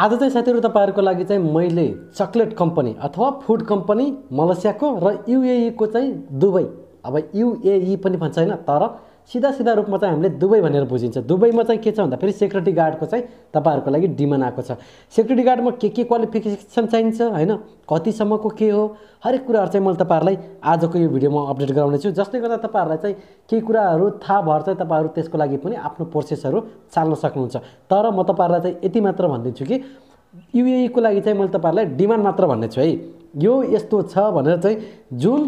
आज चाहिँ साथीहरू तपाईँहरूको लागि चाहिँ मैले चक्लेट कम्पनी अथवा फुड कम्पनी मलेसियाको र युएईको चाहिँ दुबई। अब युएई पनि भन्छ होइन तर सिधा सिधा रूपमा चाहिँ हामीले दुबई भनेर बुझिन्छ। दुबईमा चाहिँ के छ भन्दाखेरि सेक्युरिटी गार्डको चाहिँ तपाईँहरूको लागि डिमान्ड आएको छ। सेक्युरिटी गार्डमा के के क्वालिफिकेसन चाहिन्छ होइन? कतिसम्मको के हो? हरेक कुराहरू चाहिँ मैले तपाईँहरूलाई आजको यो भिडियोमा अपडेट गराउने छु जसले गर्दा तपाईँहरूलाई चाहिँ केही कुराहरू थाहा भएर चाहिँ तपाईँहरू त्यसको लागि पनि आफ्नो प्रोसेसहरू चाल्न सक्नुहुन्छ। तर म तपाईँहरूलाई चाहिँ यति मात्र भनिदिन्छु कि युएईको लागि चाहिँ मैले तपाईँहरूलाई डिमान्ड मात्र भन्ने छु है। यो यस्तो छ भनेर चाहिँ जुन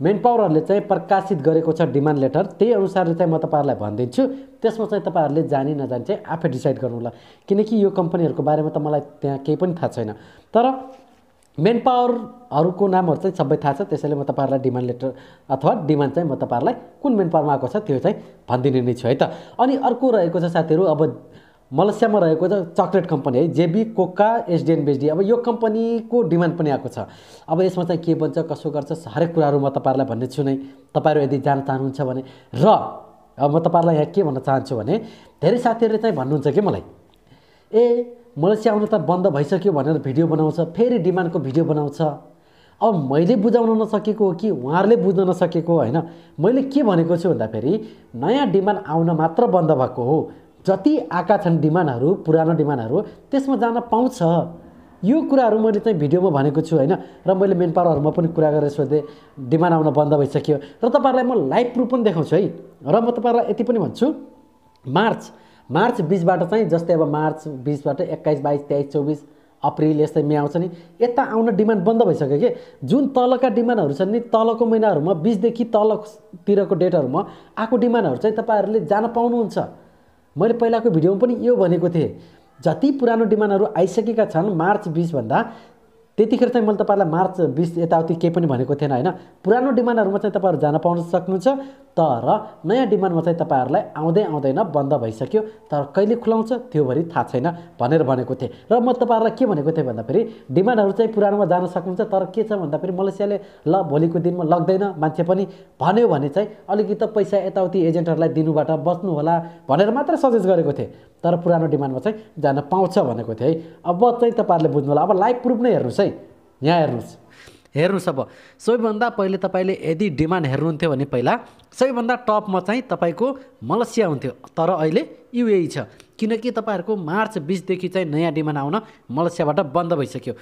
मेन पावरहरूले चाहिँ प्रकाशित गरेको छ डिमान्ड लेटर त्यही अनुसारले चाहिँ म तपाईँहरूलाई भनिदिन्छु। त्यसमा चाहिँ तपाईँहरूले जानी नजानी चाहिँ आफै डिसाइड गर्नु होला किनकि यो कम्पनीहरूको बारेमा त मलाई त्यहाँ केही पनि थाहा छैन। तर मेन पावरहरूको नामहरू चाहिँ सबै थाहा छ। त्यसैले म तपाईँहरूलाई डिमान्ड लेटर अथवा डिमान्ड चाहिँ म तपाईँहरूलाई कुन मेन पावरमा आएको छ त्यो चाहिँ भनिदिने नै छु है त। अनि अर्को रहेको छ साथीहरू अब मलेसियामा रहेको छ चक्लेट कम्पनी है जेबी कोका एसडिएन बेसडी अब यो कम्पनीको डिमान्ड पनि आएको छ। अब यसमा चाहिँ के बन्छ कसो गर्छ हरेक कुराहरू म तपाईँहरूलाई भन्ने छु नै। तपाईँहरू यदि जान चाहनुहुन्छ भने र अब म तपाईँहरूलाई यहाँ के भन्न चाहन्छु भने धेरै साथीहरूले चाहिँ भन्नुहुन्छ कि मलाई ए मलेसिया आउनु त बन्द भइसक्यो भनेर भिडियो बनाउँछ फेरि डिमान्डको भिडियो बनाउँछ। अब मैले बुझाउन नसकेको हो कि उहाँहरूले बुझ्न नसकेको होइन? मैले के भनेको छु भन्दाखेरि नयाँ डिमान्ड आउन मात्र बन्द भएको हो। जति आएका छन् डिमान्डहरू पुरानो डिमान्डहरू त्यसमा जान पाउँछ। यो कुराहरू मैले चाहिँ भिडियोमा भनेको छु होइन? र मैले मेन पावरहरूमा पनि कुरा गरेर सोधेँ डिमान्ड आउन बन्द भइसक्यो। र तपाईँहरूलाई म लाइभ प्रुफ पनि देखाउँछु है? र म तपाईँहरूलाई यति पनि भन्छु मार्च मार्च बिसबाट चाहिँ जस्तै अब मार्च बिसबाट एक्काइस बाइस तेइस चौबिस अप्रिल यस्तै मे आउँछ नि यता आउन डिमान्ड बन्द भइसक्यो कि? जुन तलका डिमान्डहरू छन् नि तलको महिनाहरूमा बिसदेखि तलतिरको डेटहरूमा आएको डिमान्डहरू चाहिँ तपाईँहरूले जान पाउनुहुन्छ। मैले पहिलाको भिडियोमा पनि यो भनेको थिएँ जति पुरानो डिमान्डहरू आइसकेका छन् मार्च बिसभन्दा त्यतिखेर चाहिँ मैले तपाईँलाई मार्च बिस यताउति केही पनि भनेको थिएन होइन? पुरानो डिमान्डहरूमा चाहिँ तपाईँहरू जान पाउन सक्नुहुन्छ तर नयाँ डिमान्डमा चाहिँ तपाईँहरूलाई आउँदै आउँदैन बन्द भइसक्यो। तर कहिले खुलाउँछ त्योभरि थाहा छैन भनेर भनेको थिएँ। र म तपाईँहरूलाई के भनेको थिएँ भन्दाखेरि डिमान्डहरू चाहिँ पुरानोमा जान सक्नुहुन्छ तर के छ भन्दाखेरि मलेसियाले ल भोलिको दिनमा लग्दैन मान्छे पनि। भन्यो भने चाहिँ अलिकति पैसा यताउति एजेन्टहरूलाई दिनुबाट बस्नु होला भनेर मात्र सजेस्ट गरेको थिएँ। तर पुरानो डिमान्डमा चाहिँ जान पाउँछ भनेको थिएँ है। अब चाहिँ तपाईँहरूले बुझ्नु होला। अब लाइभ प्रुफ नै हेर्नुहोस् है। यहाँ हेर्नुहोस्। हेर्नुहोस् अब। सबैभन्दा पहिले तपाईँले यदि डिमान्ड हेर्नुहुन्थ्यो भने पहिला सबैभन्दा टपमा चाहिँ तपाईँको मलेसिया हुन्थ्यो। तर अहिले युएई छ। किनकि तपाईँहरूको मार्च बिसदेखि चाहिँ नयाँ डिमान्ड आउन मलेसियाबाट बन्द भइसक्यो।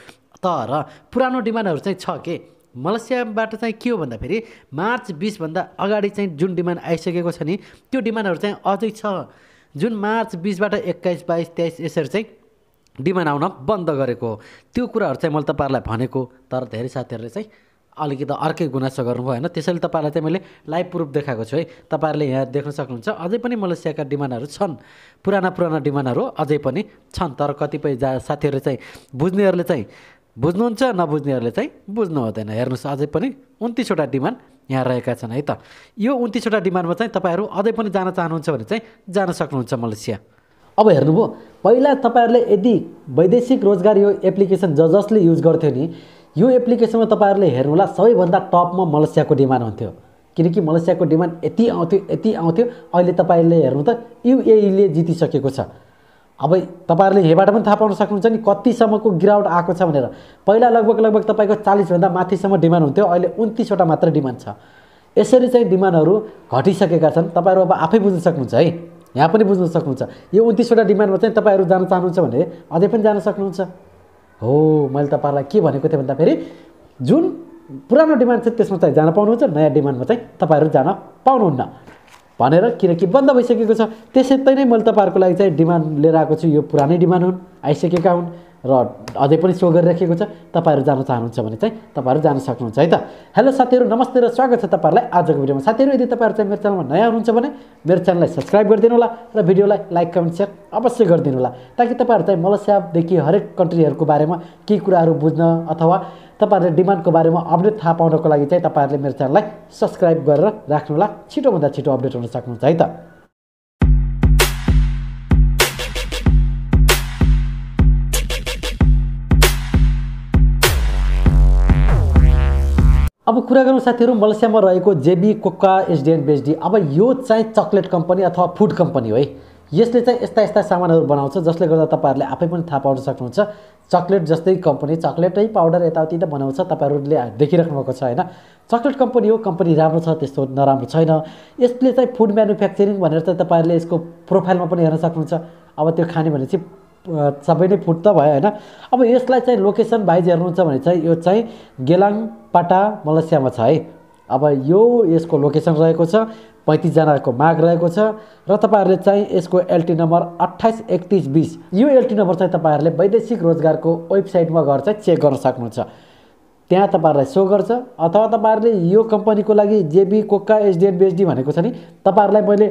तर पुरानो डिमान्डहरू चाहिँ छ के? मलेसियाबाट चाहिँ के हो भन्दाखेरि मार्च बिसभन्दा अगाडि चाहिँ जुन डिमान्ड आइसकेको छ नि त्यो डिमान्डहरू चाहिँ अझै छ। जुन मार्च बिसबाट एक्काइस बाइस तेइस यसरी चाहिँ डिमान्ड आउन बन्द गरेको त्यो कुराहरू चाहिँ मैले तपाईँहरूलाई भनेको तर धेरै साथीहरूले चाहिँ अलिकति अर्कै गुनासो गर्नुभयो होइन? त्यसैले तपाईँहरूलाई चाहिँ मैले लाइभ प्रुफ देखाएको छु है? तपाईँहरूले यहाँ देख्न सक्नुहुन्छ अझै पनि मलेसियाका डिमान्डहरू छन्। पुराना पुराना डिमान्डहरू अझै पनि छन् तर कतिपय जा साथीहरूले चाहिँ बुझ्नेहरूले चाहिँ बुझ्नुहुन्छ नबुझ्नेहरूले चाहिँ बुझ्नु हुँदैन। हेर्नुहोस् अझै पनि उन्तिसवटा डिमान्ड यहाँ रहेका छन् है त? यो उन्तिसवटा डिमान्डमा चाहिँ तपाईँहरू अझै पनि जान चाहनुहुन्छ भने चाहिँ जान सक्नुहुन्छ मलेसिया। अब हेर्नुभयो पहिला तपाईँहरूले यदि वैदेशिक रोजगार यो एप्लिकेसन ज जसले युज गर्थ्यो नि यो एप्लिकेसनमा तपाईँहरूले हेर्नुहोला सबैभन्दा टपमा मलेसियाको डिमान्ड हुन्थ्यो। किनकि मलेसियाको डिमान्ड यति आउँथ्यो यति आउँथ्यो अहिले तपाईँहरूले हेर्नु त युएईले जितिसकेको छ। अब तपाईँहरूले यहीँबाट पनि थाहा पाउन सक्नुहुन्छ नि कतिसम्मको गिरावट आएको छ भनेर। पहिला लगभग लगभग तपाईँको चालिसभन्दा माथिसम्म डिमान्ड हुन्थ्यो अहिले उन्तिसवटा मात्र डिमान्ड छ। यसरी चाहिँ डिमान्डहरू घटिसकेका छन्। तपाईँहरू अब आफै बुझ्न सक्नुहुन्छ है? यहाँ पनि बुझ्न सक्नुहुन्छ। यो उन्तिसवटा डिमान्डमा चाहिँ तपाईँहरू जान चाहनुहुन्छ भने अझै पनि जान सक्नुहुन्छ। हो मैले तपाईँहरूलाई के भनेको थिएँ भन्दाखेरि जुन पुरानो डिमान्ड छ त्यसमा चाहिँ जान पाउनुहुन्छ नयाँ डिमान्डमा चाहिँ तपाईँहरू जान पाउनुहुन्न। भनेर किनकि बन्द भइसकेको छ। त्यसै नै मैले तपाईँहरूको लागि चाहिँ डिमान्ड लिएर आएको छु। यो पुरानै डिमान्ड हुन् आइसकेका हुन् र अझै पनि सो गरिराखेको छ। तपाईँहरू जान चाहनुहुन्छ भने चाहिँ तपाईँहरू जान सक्नुहुन्छ है त? हेलो साथीहरू नमस्ते र स्वागत छ तपाईँहरूलाई आजको भिडियोमा। साथीहरू यदि तपाईँहरू चाहिँ मेरो च्यानलमा नयाँ हुनुहुन्छ भने मेरो च्यानललाई सब्सक्राइब गरिदिनु होला र भिडियोलाई लाइक कमेन्ट सेयर अवश्य गरिदिनु होला। ताकि तपाईँहरू चाहिँ मलेसियादेखि हरेक कन्ट्रीहरूको बारेमा केही कुराहरू बुझ्न अथवा तपाईँहरूले डिमान्डको बारेमा अपडेट थाहा पाउनको लागि चाहिँ तपाईँहरूले मेरो च्यानललाई सब्सक्राइब गरेर राख्नुहोला। छिटोभन्दा छिटो अपडेट हुन सक्नुहुन्छ है त? अब कुरा गरौँ साथीहरू मलेसियामा रहेको जेबी कोका एसडिएन बेसडी अब यो चाहिँ चक्लेट कम्पनी अथवा फुड कम्पनी हो है। यसले चाहिँ यस्ता यस्ता सामानहरू बनाउँछ जसले गर्दा तपाईँहरूले आफै पनि थाहा पाउन सक्नुहुन्छ। चक्लेट जस्तै कम्पनी चक्लेटै पाउडर यताउति त बनाउँछ तपाईँहरूले देखिराख्नु भएको छ होइन? चक्लेट कम्पनी हो कम्पनी राम्रो छ त्यस्तो नराम्रो छैन। यसले चाहिँ फुड म्यानुफ्याक्चरिङ भनेर चाहिँ तपाईँहरूले यसको प्रोफाइलमा पनि हेर्न सक्नुहुन्छ। अब त्यो खाने भने चाहिँ सबै नै फुड त भयो होइन? अब यसलाई चाहिँ लोकेसन भाइज हेर्नुहुन्छ भने चाहिँ यो चाहिँ गेलाङ पाटा मलेसियामा छ है? अब यो यसको लोकेसन रहेको छ पैँतिसजनाको माग रहेको छ र तपाईँहरूले चाहिँ यसको एलटी नम्बर अट्ठाइस एकतिस बिस यो एलटी नम्बर चाहिँ तपाईँहरूले वैदेशिक रोजगारको वेबसाइटमा गएर चाहिँ चेक गर्न सक्नुहुन्छ। त्यहाँ तपाईँहरूलाई सो गर्छ। अथवा तपाईँहरूले यो कम्पनीको लागि जेबी कोक्का एसडिएन बिएसडी भनेको छ नि तपाईँहरूलाई मैले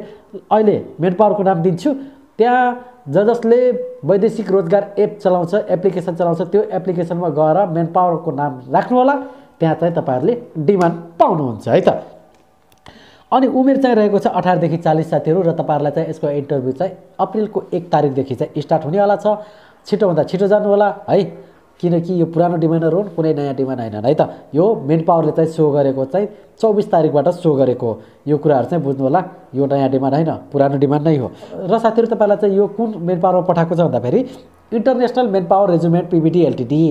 अहिले मेन पावरको नाम दिन्छु। त्यहाँ ज जसले वैदेशिक रोजगार एप चलाउँछ एप्लिकेसन चलाउँछ त्यो एप्लिकेसनमा गएर मेन पावरको नाम राख्नु होला त्यहाँ चाहिँ तपाईँहरूले डिमान्ड पाउनुहुन्छ है त? अनि उमेर चाहिँ रहेको छ अठारदेखि चालिस साथीहरू र तपाईँहरूलाई चाहिँ यसको इन्टरभ्यू चाहिँ अप्रिलको एक तारिकदेखि चाहिँ स्टार्ट हुनेवाला छ। छिटोभन्दा छिटो जानु होला है? किनकि यो पुरानो डिमान्डहरू हुन् कुनै नयाँ डिमान्ड होइन है त? यो मेन पावरले चाहिँ सो गरेको चाहिँ चौबिस तारिकबाट सो गरेको यो कुराहरू चाहिँ बुझ्नु होला यो नयाँ डिमान्ड होइन पुरानो डिमान्ड नै हो। र साथीहरू तपाईँलाई चाहिँ यो कुन मेन पावरमा पठाएको छ भन्दाखेरि international main power रेजुमेन्ट PBD LTD.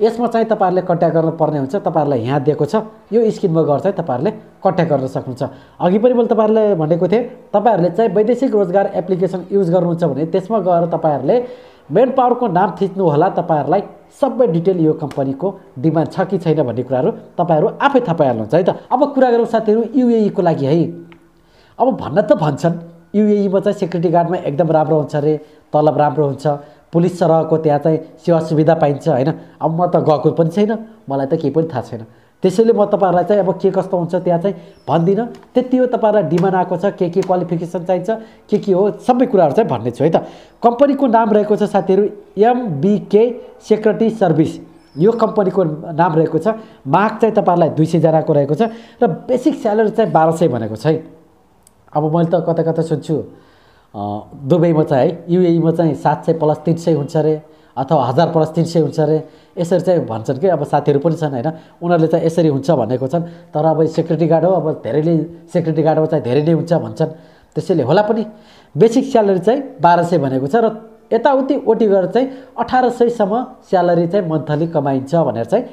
यसमा चाहिँ तपाईँहरूले कन्ट्याक्ट गर्नु पर्ने हुन्छ तपाईँहरूलाई यहाँ दिएको छ। यो स्क्रिनमा गएर चाहिँ तपाईँहरूले कन्ट्याक्ट गर्न सक्नुहुन्छ। अघि पनि मैले तपाईँहरूले भनेको थिएँ तपाईँहरूले चाहिँ वैदेशिक रोजगार एप्लिकेसन युज गर्नुहुन्छ भने त्यसमा गएर तपाईँहरूले मेन पावरको नाम थिच्नु होला तपाईँहरूलाई सबै डिटेल यो कम्पनीको डिमान्ड छ कि छैन भन्ने कुराहरू तपाईँहरू आफै थाहा पाइहाल्नुहुन्छ है त? अब कुरा गरौँ साथीहरू युएईको लागि है? अब भन्न त भन्छन् युएईमा चाहिँ सेक्युरिटी गार्डमा एकदम राम्रो हुन्छ अरे तलब राम्रो हुन्छ। पुलिस सरहको त्यहाँ चाहिँ सेवा सुविधा पाइन्छ होइन? अब म त गएको पनि छैन मलाई त केही पनि थाहा छैन। त्यसैले म तपाईँहरूलाई चाहिँ अब के कस्तो हुन्छ त्यहाँ चाहिँ भन्दिनँ। त्यति हो तपाईँहरूलाई डिमान्ड आएको छ के के क्वालिफिकेसन चाहिन्छ के के हो सबै कुराहरू चाहिँ भन्ने छु है त? कम्पनीको नाम रहेको छ साथीहरू एमबिके सेक्युरिटी सर्भिस यो कम्पनीको नाम रहेको छ। माग चाहिँ तपाईँहरूलाई दुई सयजनाको रहेको छ र बेसिक स्यालेरी चाहिँ बाह्र सय भनेको छ है? अब मैले त कता कता सुन्छु। दुबईमा चाहिँ है युएईमा चाहिँ सात सय प्लस तिन सय हुन्छ अरे अथवा हजार प्लस तिन सय हुन्छ अरे। यसरी चाहिँ भन्छन् कि अब साथीहरू पनि छन् होइन? उनीहरूले चाहिँ यसरी हुन्छ भनेको छन्। तर अब सेक्युरिटी गार्ड हो अब धेरैले सेक्युरिटी गार्डमा चाहिँ धेरै नै हुन्छ भन्छन्। त्यसैले होला पनि बेसिक स्यालेरी चाहिँ बाह्र सय भनेको छ र यताउति ओटी गरेर चाहिँ अठार सयसम्म स्यालेरी चाहिँ मन्थली कमाइन्छ भनेर चाहिँ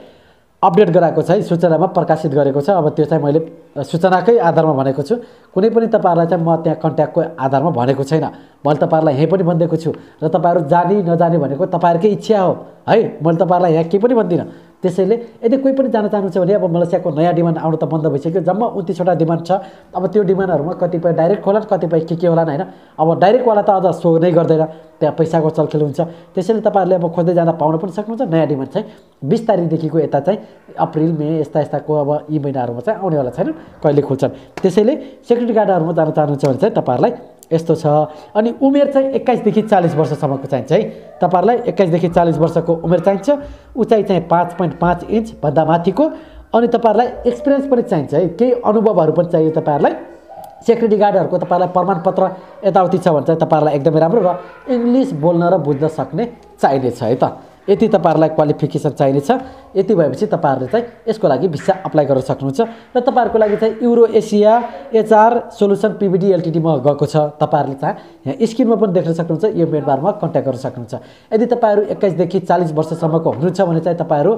अपडेट गराएको छ है सूचनामा प्रकाशित गरेको छ। अब त्यो चाहिँ मैले सूचनाकै आधारमा भनेको छु। कुनै पनि तपाईँहरूलाई चाहिँ म त्यहाँ कन्ट्याक्टको आधारमा भनेको छैन। मैले तपाईँहरूलाई यहीँ पनि भनिदिएको छु। र तपाईँहरू जाने नजाने भनेको तपाईँहरूकै इच्छा हो। है मैले तपाईँहरूलाई यहाँ केही पनि भन्दिनँ। त्यसैले यदि कोही पनि जान चाहनुहुन्छ भने अब मलेसियाको नयाँ डिमान्ड आउनु त बन्द भइसक्यो। जम्मा उन्तिसवटा डिमान्ड छ। अब त्यो डिमान्डहरूमा कतिपय डाइरेक्ट होलान् कतिपय के के होलान् होइन? अब डाइरेक्टवाला त अझ सो नै गर्दैन। त्यहाँ पैसाको चलखेल हुन्छ। त्यसैले तपाईँहरूले अब खोज्दै जाँदा पाउन पनि सक्नुहुन्छ। नयाँ डिमान्ड चाहिँ बिस तारिकदेखिको यता चाहिँ अप्रिल मे यस्ता यस्ताको अब यी महिनाहरूमा चाहिँ आउनेवाला छैन कहिले खुल्छन्? त्यसैले सेक्युरिटी गार्डहरूमा जान चाहनुहुन्छ भने चाहिँ तपाईँहरूलाई यस्तो छ। अनि उमेर चाहिँ एक्काइसदेखि चालिस वर्षसम्मको चाहिन्छ है। तपाईँहरूलाई एक्काइसदेखि चालिस वर्षको उमेर चाहिन्छ। उचाइ चाहिँ पाँच पोइन्ट पाँच इन्चभन्दा माथिको। अनि तपाईँहरूलाई एक्सपिरियन्स पनि चाहिन्छ है। केही अनुभवहरू पनि चाहियो तपाईँहरूलाई। सेक्युरिटी गार्डहरूको तपाईँहरूलाई प्रमाणपत्र यताउति छ भने चाहिँ तपाईँहरूलाई एकदमै राम्रो र इङ्ग्लिस बोल्न र बुझ्न सक्ने चाहिनेछ है त। यति तपाईँहरूलाई क्वालिफिकेसन चाहिनेछ यति भएपछि तपाईँहरूले चाहिँ यसको लागि भिसा अप्लाई गर्न सक्नुहुन्छ। र तपाईँहरूको लागि चाहिँ युरो एसिया एचआर सोल्युसन पिबिडी एलटिडीमा गएको छ। तपाईँहरूले चाहिँ यहाँ स्क्रिनमा पनि देख्न सक्नुहुन्छ यो मेनबारमा कन्ट्याक्ट गर्न सक्नुहुन्छ। यदि तपाईँहरू एक्काइसदेखि चालिस वर्षसम्मको हुनुहुन्छ भने चाहिँ तपाईँहरू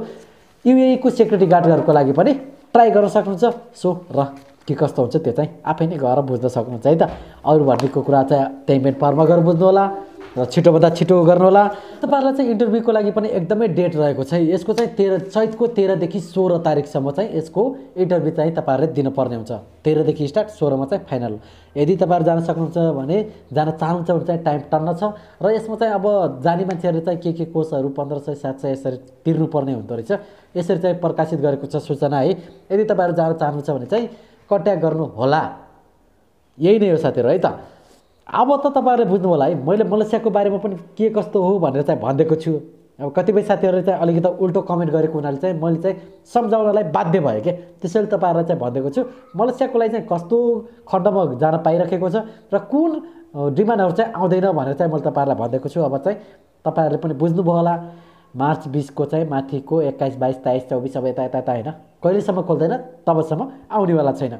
युएको सेक्युरिटी गार्डहरूको लागि पनि ट्राई गर्न सक्नुहुन्छ। सो र के कस्तो हुन्छ त्यो चाहिँ आफै नै गएर बुझ्न सक्नुहुन्छ है त? अरू भन्नेको कुरा चाहिँ त्यही मेन पावरमा गएर बुझ्नु होला र छिटोभन्दा छिटो गर्नुहोला तपाईँहरूलाई चाहिँ इन्टरभ्यूको लागि पनि एकदमै डेट रहेको छ। यसको चाहिँ तेह्र चैतको तेह्रदेखि सोह्र तारिकसम्म चाहिँ यसको इन्टरभ्यू चाहिँ तपाईँहरूले दिनुपर्ने हुन्छ। तेह्रदेखि स्टार्ट सोह्रमा चाहिँ फाइनल यदि तपाईँहरू जान सक्नुहुन्छ भने जान चाहनुहुन्छ भने चाहिँ टाइम टन्न छ। र यसमा चाहिँ अब जाने मान्छेहरूले चाहिँ के के कोर्सहरू पन्ध्र सय सात सय यसरी तिर्नुपर्ने हुँदो रहेछ। यसरी चाहिँ प्रकाशित गरेको छ सूचना है। यदि तपाईँहरू जान चाहनुहुन्छ भने चाहिँ कन्ट्याक्ट गर्नु होला यही नै हो साथीहरू है त। अब त तपाईँहरूले बुझ्नु होला है मैले मलेसियाको बारेमा पनि के कस्तो हो भनेर चाहिँ भनिदिएको छु। अब कतिपय साथीहरूले चाहिँ अलिकति उल्टो कमेन्ट गरेको हुनाले चाहिँ मैले चाहिँ सम्झाउनलाई बाध्य भयो क्या त्यसैले तपाईँहरूलाई चाहिँ भनिदिएको छु मलेसियाको लागि चाहिँ कस्तो खण्डमा जान पाइराखेको छ र कुन डिमान्डहरू चाहिँ आउँदैन भनेर चाहिँ मैले तपाईँहरूलाई भनिदिएको छु। अब चाहिँ तपाईँहरूले पनि बुझ्नुभयो होला मार्च बिसको चाहिँ माथिको एक्काइस बाइस तेइस चौबिस अब यता यता यता होइन कहिलेसम्म खोल्दैन तबसम्म आउनेवाला छैन।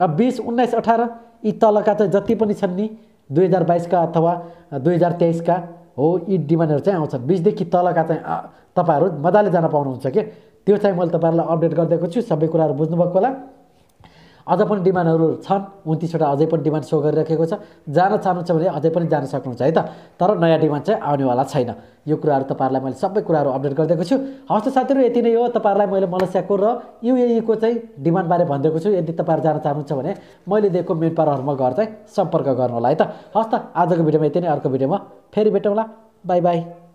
अब बिस उन्नाइस अठार यी तलका चाहिँ जति पनि छन् नि दुई हजार बाइसका अथवा दुई हजार तेइसका हो यी डिमान्डहरू चाहिँ आउँछन् बिसदेखि तलका चाहिँ तपाईँहरू मजाले जान पाउनुहुन्छ कि? त्यो चाहिँ मैले तपाईँहरूलाई अपडेट गरिदिएको छु। सबै कुराहरू बुझ्नुभएको होला। अझ पनि डिमान्डहरू छन् उन्तिसवटा अझै पनि डिमान्ड सो गरिराखेको छ। जान चाहनुहुन्छ भने अझै पनि जान सक्नुहुन्छ है त? तर नयाँ डिमान्ड चाहिँ आउनेवाला छैन। यो कुराहरू तपाईँहरूलाई मैले सबै कुराहरू अपडेट गरिदिएको छु। हवस् त साथीहरू यति नै हो। तपाईँहरूलाई मैले मलेसियाको र युएईको चाहिँ डिमान्डबारे भनिदिएको छु। यदि तपाईँहरू जान चाहनुहुन्छ भने मैले दिएको मेन पावरहरूमा गएर चाहिँ सम्पर्क गर्नु होला है त? हवस् त आजको भिडियोमा यति नै। अर्को भिडियोमा फेरि भेटौँला। Bye bye.